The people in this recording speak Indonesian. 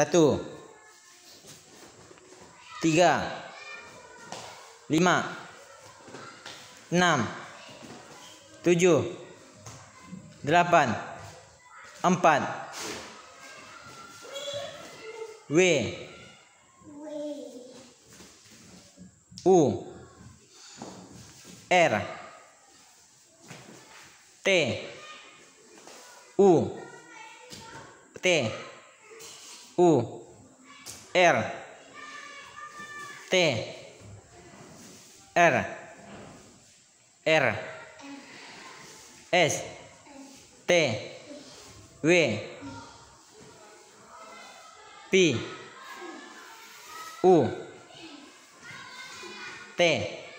Satu. Tiga. Lima. Enam. Tujuh. Delapan. Empat. W. U. R. T. U. T. U. R. T. R. R. S. T. W. P. U. T.